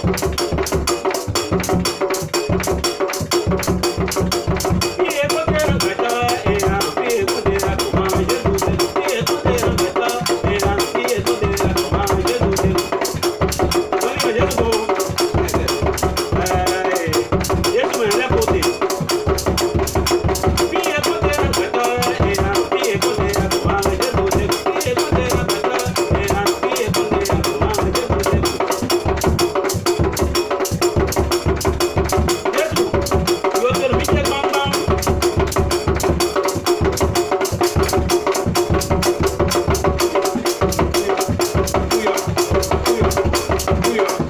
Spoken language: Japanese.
Thank you. you.